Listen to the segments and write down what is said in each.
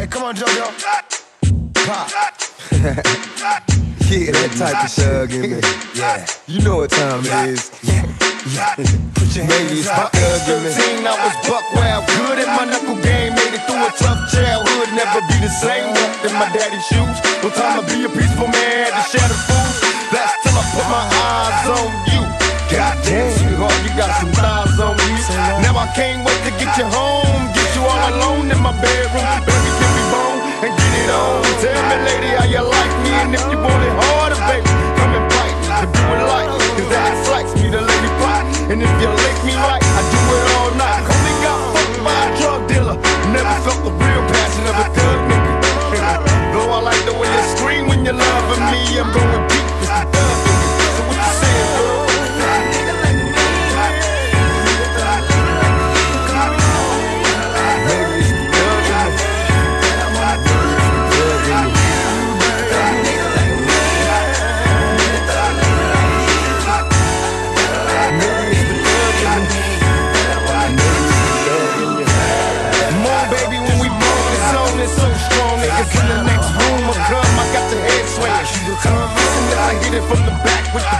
Hey, come on, JoJo. Pop. yeah, that type of shug in me. Yeah. You know what time it is. Yeah. yeah. Put your Maybe it's my thug in. I was buck wild, good at my knuckle game. Made it through a tough childhood. Never be the same. Walked in my daddy's shoes. No time to be a peaceful man. The shadow from the back with the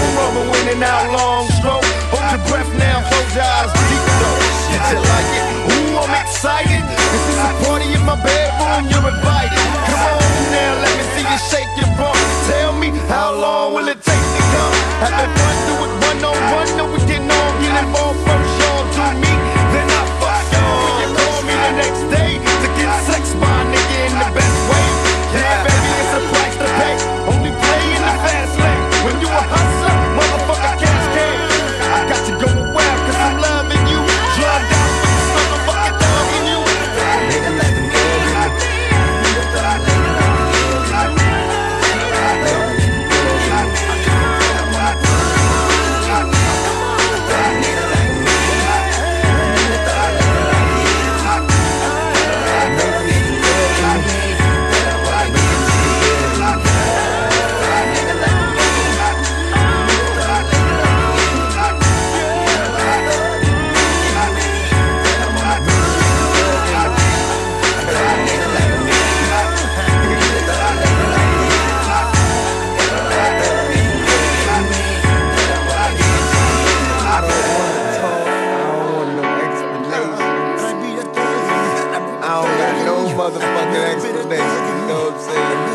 now, long stroke. Hold your breath now, close your eyes, deep though. Did you like it? Ooh, I'm excited. This is a party in my bedroom, you're invited. Come on now, let me see you shake your bum. Tell me, how long will it take to come? Have been fun, do it one on one. fucking explanations. You know what I'm saying?